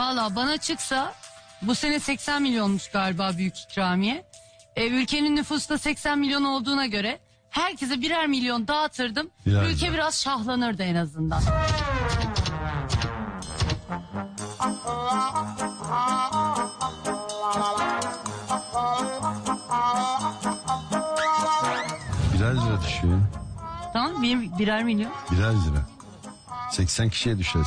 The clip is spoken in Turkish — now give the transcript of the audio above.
Valla bana çıksa bu sene 80 milyonmuş galiba büyük ikramiye. E, ülkenin nüfusu da 80 milyon olduğuna göre herkese birer milyon dağıtırdım. Birer Ülke milyon. biraz şahlanırdı en azından. Birer lira düşüyor. Tamam bir, birer milyon. Birer lira. 80 kişiye düşer.